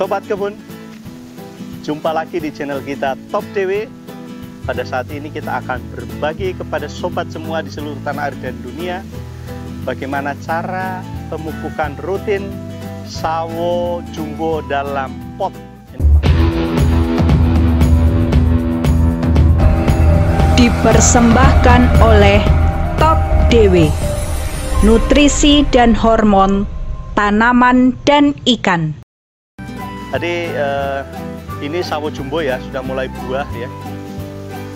Sobat Kebun, jumpa lagi di channel kita Top DW. Pada saat ini kita akan berbagi kepada sobat semua di seluruh tanah air dan dunia bagaimana cara pemupukan rutin sawo jumbo dalam pot. Dipersembahkan oleh Top DW. Nutrisi dan hormon tanaman dan ikan. Tadi eh, ini sawo jumbo ya sudah mulai buah ya.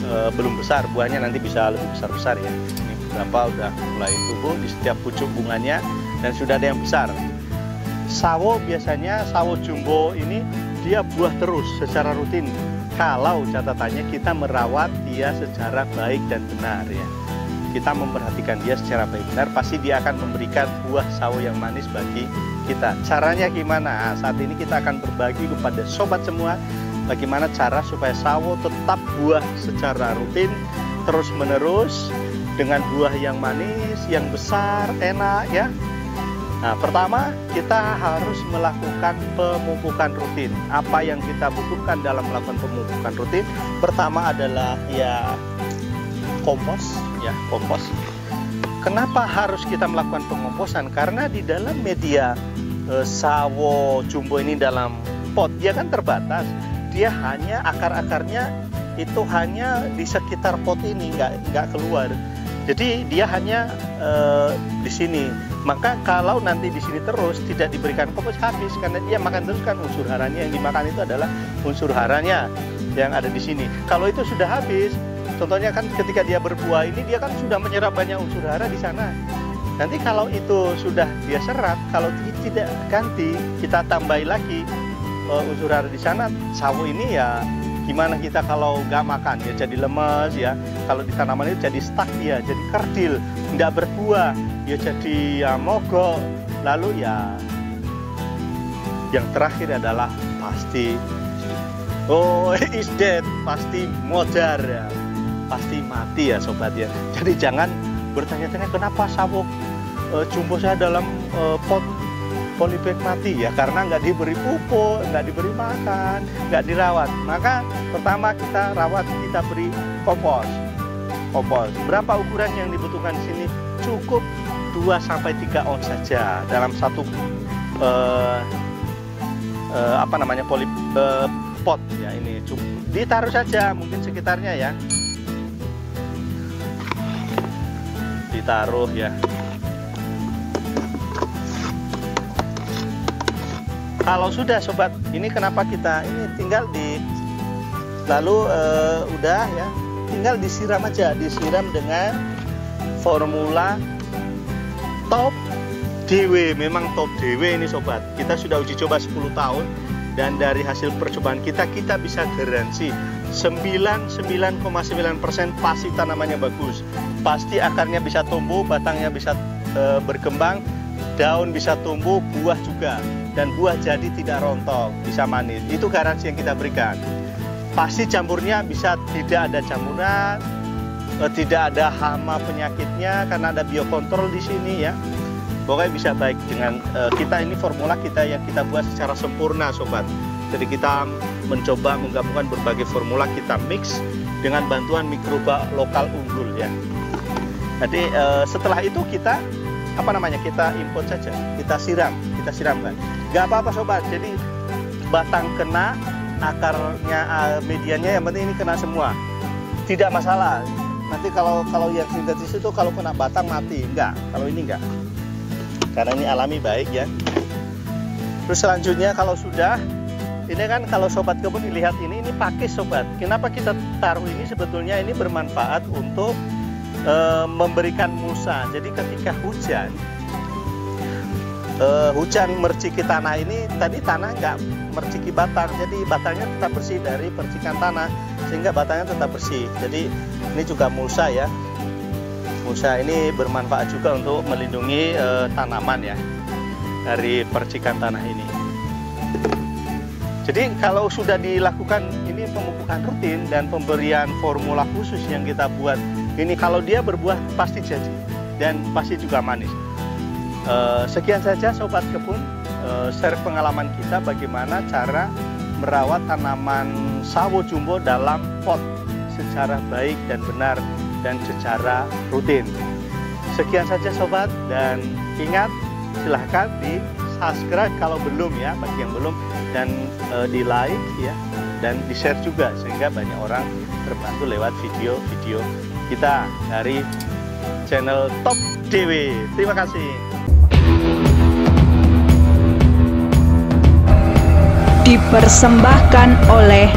Eh, belum besar buahnya nanti bisa lebih besar besar ya. Ini beberapa udah mulai tumbuh di setiap pucuk bunganya dan sudah ada yang besar. Sawo biasanya sawo jumbo ini dia buah terus secara rutin. Kalau catatannya kita merawat dia secara baik dan benar ya. Kita memperhatikan dia secara baik benar, pasti dia akan memberikan buah sawo yang manis bagi kita. Caranya gimana? Saat ini kita akan berbagi kepada sobat semua bagaimana cara supaya sawo tetap buah secara rutin terus menerus dengan buah yang manis, yang besar, enak ya. Nah, pertama kita harus melakukan pemupukan rutin. Apa yang kita butuhkan dalam melakukan pemupukan rutin? Pertama adalah ya kompos, ya kompos. Kenapa harus kita melakukan pengomposan? Karena di dalam media e, sawo jumbo ini dalam pot dia kan terbatas. Dia hanya akar-akarnya itu hanya di sekitar pot ini, nggak nggak keluar. Jadi dia hanya e, di sini. Maka kalau nanti di sini terus tidak diberikan kompos habis karena dia makan terus kan unsur haranya yang dimakan itu adalah unsur haranya yang ada di sini. Kalau itu sudah habis, contohnya kan ketika dia berbuah ini dia kan sudah menyerap banyak unsur hara di sana. Nanti kalau itu sudah dia serap, kalau tidak ganti kita tambahi lagi uh, unsur hara di sana, sawo ini ya gimana kita kalau nggak makan? Ya jadi lemes ya. Kalau di tanaman itu jadi stuck dia jadi kerdil nggak berbuah. Ya jadi ya mogok. Lalu ya yang terakhir adalah pasti oh is dead pasti modar ya pasti mati ya sobat ya jadi jangan bertanya-tanya kenapa sawo e, jumbo saya dalam e, pot polybag mati ya karena nggak diberi pupuk, nggak diberi makan, nggak dirawat. Maka pertama kita rawat, kita beri kompos. Kompos. Berapa ukuran yang dibutuhkan di sini? Cukup 2 sampai 3 ons saja dalam satu uh, uh, apa namanya poli uh, pot ya ini cukup. Ditaruh saja mungkin sekitarnya ya. Ditaruh ya. kalau sudah sobat ini kenapa kita ini tinggal di lalu uh, udah ya tinggal disiram aja disiram dengan formula top DW memang top DW ini sobat kita sudah uji coba 10 tahun dan dari hasil percobaan kita kita bisa garansi 99,9% pasti tanamannya bagus pasti akarnya bisa tumbuh batangnya bisa e, berkembang daun bisa tumbuh buah juga dan buah jadi tidak rontok, bisa manis. Itu garansi yang kita berikan. Pasti campurnya bisa tidak ada campuran, eh, tidak ada hama penyakitnya karena ada biokontrol di sini ya. Pokoknya bisa baik dengan eh, kita ini formula kita yang kita buat secara sempurna sobat. Jadi kita mencoba menggabungkan berbagai formula kita mix dengan bantuan mikroba lokal unggul ya. Jadi eh, setelah itu kita apa namanya kita import saja. Kita siram kita siramkan nggak apa-apa sobat. Jadi batang kena akarnya ah, mediannya yang penting ini kena semua. Tidak masalah. Nanti kalau kalau yang sintetis itu kalau kena batang mati. Enggak kalau ini enggak karena ini alami baik ya terus selanjutnya kalau sudah ini kan kalau sobat kebun lihat ini ini pakis sobat kenapa kita taruh ini sebetulnya ini bermanfaat untuk e, memberikan musa. Jadi ketika hujan, e, hujan merciki tanah ini tadi tanah nggak merciki batang, jadi batangnya tetap bersih dari percikan tanah sehingga batangnya tetap bersih. Jadi ini juga musa ya. Musa ini bermanfaat juga untuk melindungi e, tanaman ya dari percikan tanah ini. Jadi kalau sudah dilakukan ini pemupukan rutin dan pemberian formula khusus yang kita buat ini kalau dia berbuah pasti jadi dan pasti juga manis. Uh, sekian saja sobat kebun eh, share pengalaman kita bagaimana cara merawat tanaman sawo jumbo dalam pot secara baik dan benar dan secara rutin. Sekian saja sobat dan ingat silahkan di subscribe kalau belum ya bagi yang belum dan e, di like ya dan di share juga sehingga banyak orang terbantu lewat video-video kita dari channel Top DW. Terima kasih. Dipersembahkan oleh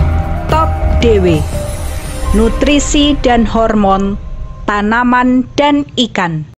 Top DW. Nutrisi dan hormon tanaman dan ikan.